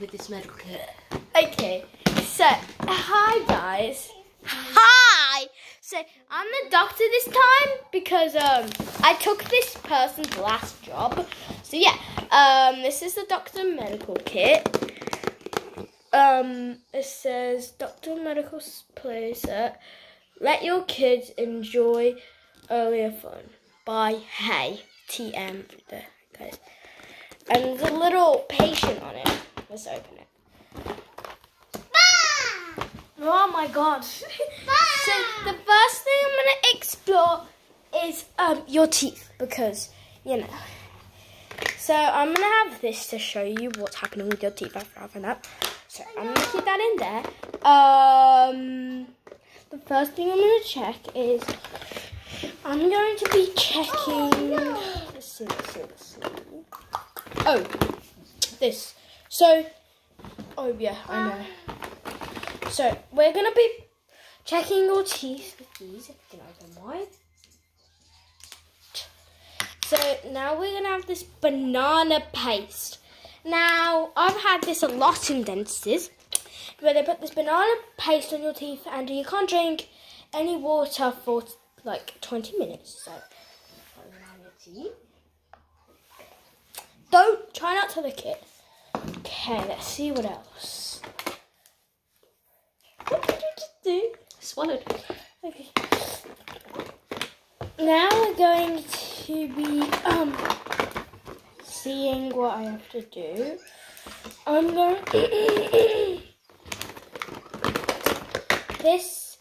with this medical kit. Okay, so hi guys. Hi. So I'm the doctor this time because um I took this person's last job. So yeah, um this is the doctor medical kit. Um it says Doctor Medical Playset. Let your kids enjoy earlier fun by Hey TM there guys. And there's a little patient on it. Let's open it. Oh my god. so the first thing I'm gonna explore is um your teeth because you know. So I'm gonna have this to show you what's happening with your teeth after having that. So I'm gonna keep that in there. Um the first thing I'm gonna check is I'm going to be checking let's see, let's see, let's see. Oh this. So oh yeah, I know. So we're gonna be checking your teeth with these. Can open wide. So now we're gonna have this banana paste. Now I've had this a lot in dentists, where they put this banana paste on your teeth, and you can't drink any water for like 20 minutes. So. Don't try not to lick it. Okay, let's see what else. What did you just do? Swallowed. Okay. Now we're going to be um seeing what I have to do. I'm going this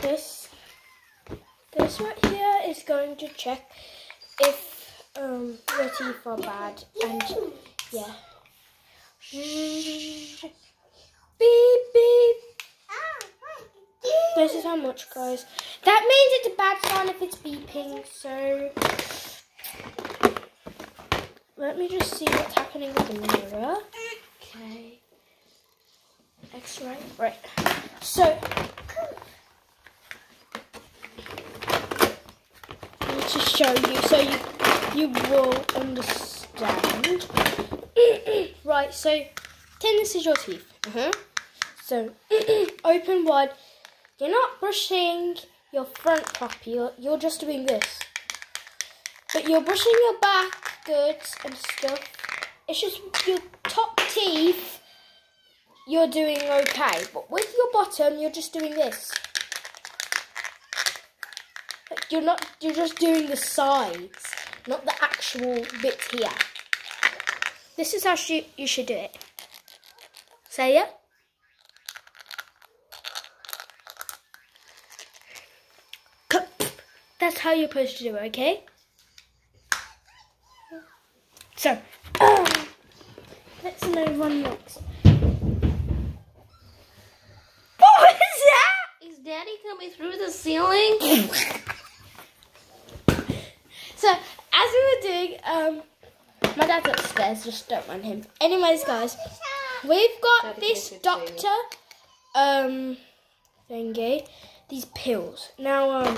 this this right here is going to check if um teeth are bad and yeah. Beep beep. This is how much, guys. That means it's a bad sign if it's beeping. So let me just see what's happening with the mirror. Okay. X-ray. Right. So to show you so you you will understand. right. So, Tim, this is your teeth. Uh-huh. So open wide. You're not brushing your front properly. You're, you're just doing this. But you're brushing your back goods and stuff. It's just your top teeth. You're doing okay. But with your bottom, you're just doing this. Like, You're not. You're just doing the sides, not the actual bit here. This is how sh- you should do it. Say it. That's how you're supposed to do it, okay? So, um, let's move on next. What is that? Is Daddy coming through the ceiling? So, as we were doing, um, my just don't mind him. Anyways, guys, we've got this doctor, um, thingy, these pills. Now, um,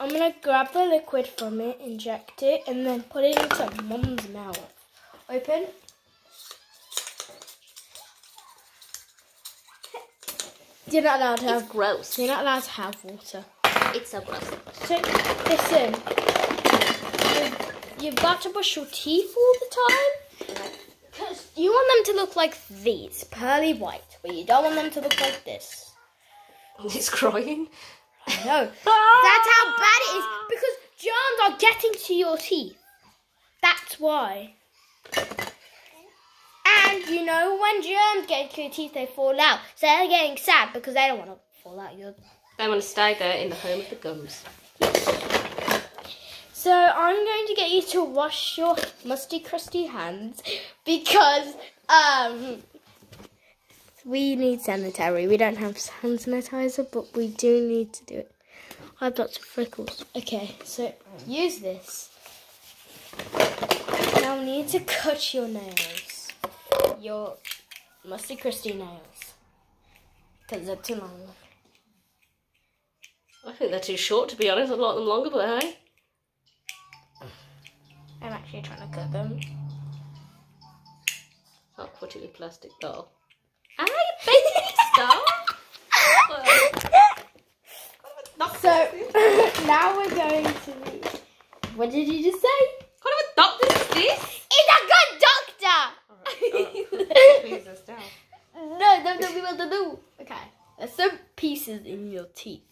I'm gonna grab the liquid from it, inject it, and then put it into mum's mouth. Open. You're not allowed to It's have. gross. You're not allowed to have water. It's so gross. So, listen. You've, got to brush your teeth all the time. Because you want them to look like these, pearly white. But you don't want them to look like this. It's crying. No. Ah! That's how bad it is. Because germs are getting to your teeth. That's why. And you know, when germs get to your teeth, they fall out. So they're getting sad because they don't want to fall out. Your They want to stay there in the home of the gums. So I'm going to get you to wash your musty, crusty hands because um we need sanitary. We don't have hand sanitizer, but we do need to do it. I have lots of freckles. Okay, so use this. Now we need to cut your nails, your musty, crusty nails, because they're too long. I think they're too short to be honest. I'd like them longer, but hey. Actually trying to cut them. I'll put it in plastic doll. You baby! What So now we're going to. What did you just say? kind of a doctor is this? He's a good doctor. Please, us down. no, don't tell me to do. Okay, there's some pieces in your teeth,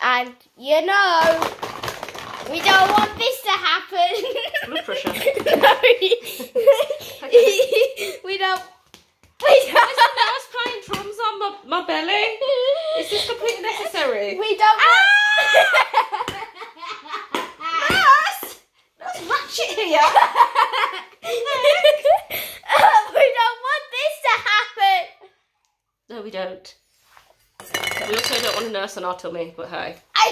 and you know we don't want this to happen. Blood pressure. we don't. We I don't. was playing drums on my, my belly. Is this completely necessary? We don't. want- Nurse! Nurse Ratched here! we don't want this to happen. No, we don't. We also don't want a nurse on our tummy, but hey. I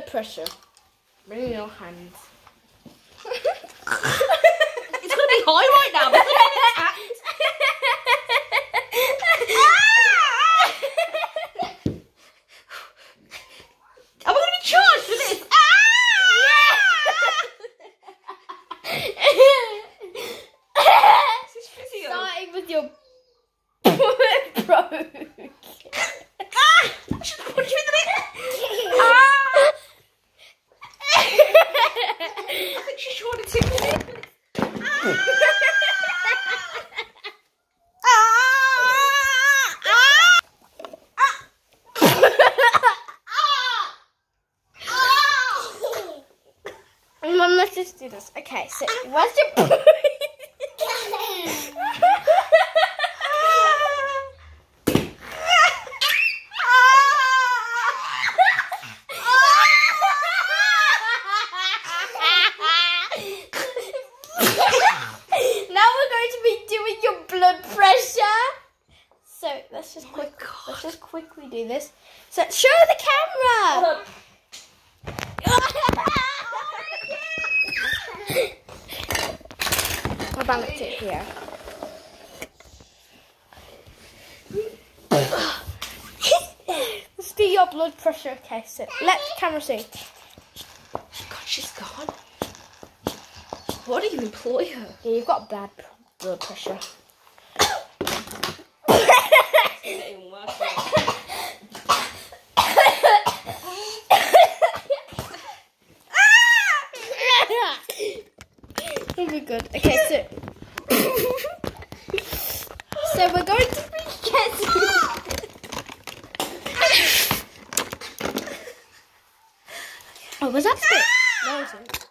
blood pressure. Bring your hands. It's gonna be high right now. But Am I gonna be charged for this? This is physio. Starting with your broke. I should punch you in the neck. Ah! I think she's trying to tickle me. Mum, let's just do this. Okay, so where's your now we're going to be doing your blood pressure. So let's just quick, let's just quickly do this. So show the camera. I'll balance it here. Let's do your blood pressure. Okay, so let the camera see. God, she's gone. Why do you employ her? Yeah, you've got bad blood pressure. Good. Okay, so so we're going to be getting. oh, was that spit? No, it wasn't.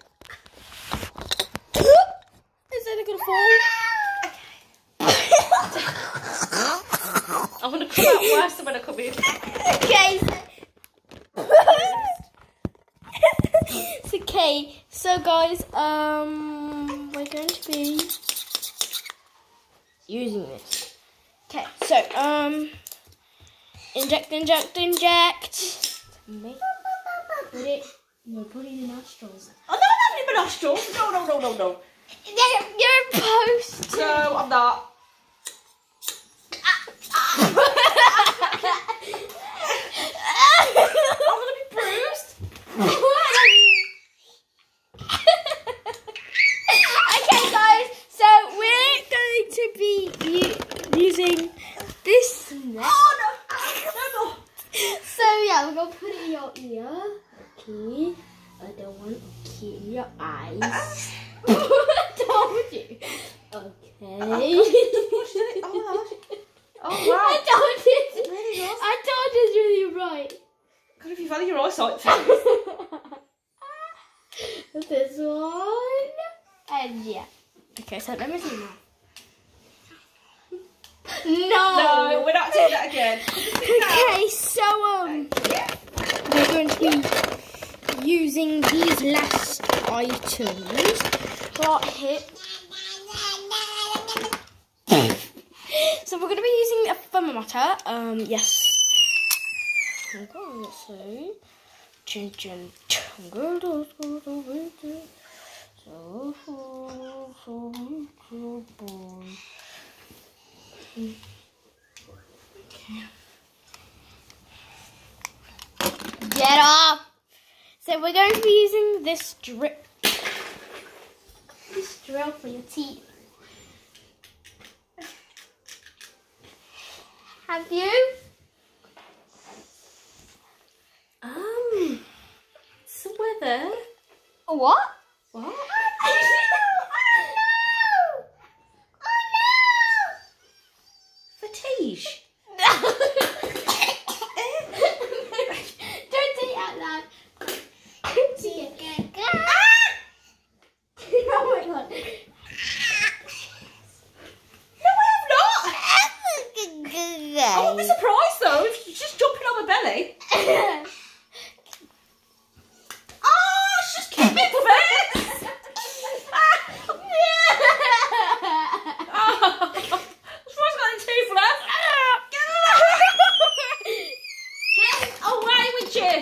Is it gonna fall? I'm gonna come out worse than when I come in. okay. So okay. So guys, um, we're going to be using this. Okay. So um, inject, inject, inject. Put it. No, put it in nostrils. Oh, no, I'm not in my nostrils. No, no, no, no, no. Yeah, you're post. No, I'm not. I'm gonna be bruised. okay, guys. So we're going to be u- using this. Oh, no. No, no. So yeah, we're gonna put it in your ear. Okay. I don't want to in your eyes. told you. Okay. Oh, Oh, I wow. told you. Really. I told you it's really right. Oh, God, if you value your eyesight, this one. And yeah. Okay, so let me see now. No. no, we're not doing that again. Okay, so um, we're going to be using these last items so we're going to be using a thermometer. Um, yes. Do. So, boy. Get off! So we're going to be using this drip. This drill for your teeth. Have you? Um, somewhere there. A what? What? Oh no! Fatige. Oh no! Don't say it out loud. See it. oh my god. No, I have not. I won't be surprised though if you're just jumping on my belly. Oh, it's just kicked me in the face. Oh, I'm surprised I got any teeth left. Get away with you.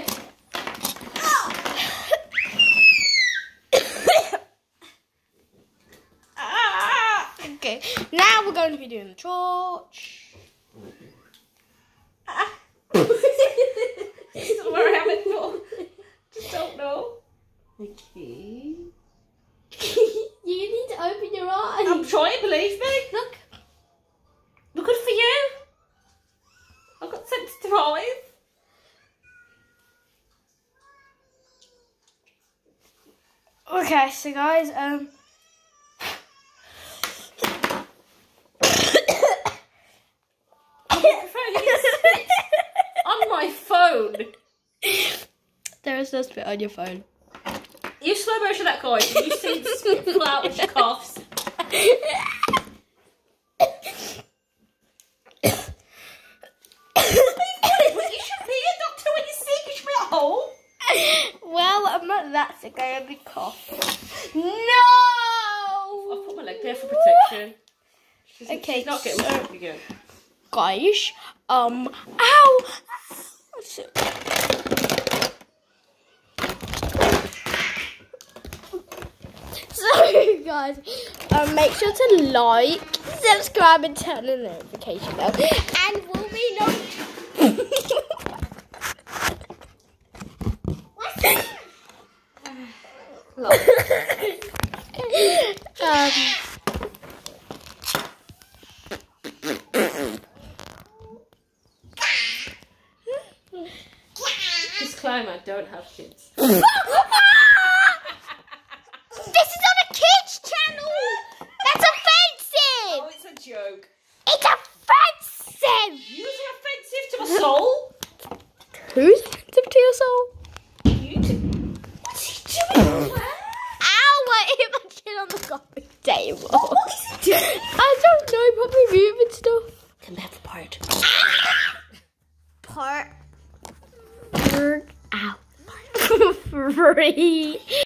Ah. okay, now we're going to be doing the torch. this is where I have it for. Just don't know. Okay. you need to open your eyes. I'm trying, believe me. Look. Look good for you. I've got sensitive eyes. Okay, so guys, um. on my phone. there is no spit on your phone. You slow motion that coin. You see the spit fall out when she coughs. you should be a doctor when you're sick. You should be at home. well, I'm not that sick. I only cough. No! I'll put my leg there for protection. She's, Okay, she's not getting so- again. Guys, um, ow! So- So, guys, um, make sure to like, subscribe, and turn on the notification bell. And we'll be. um, Disclaimer, don't have kids. this is on a kids channel. That's offensive. Oh, it's a joke. It's offensive. Using offensive to my soul? Who's offensive to your soul? You do. What's he doing? Ow! I hit my chin on the coffee table. What is he doing? I don't know. Probably moving stuff. We have the part? Part. Ow. Free.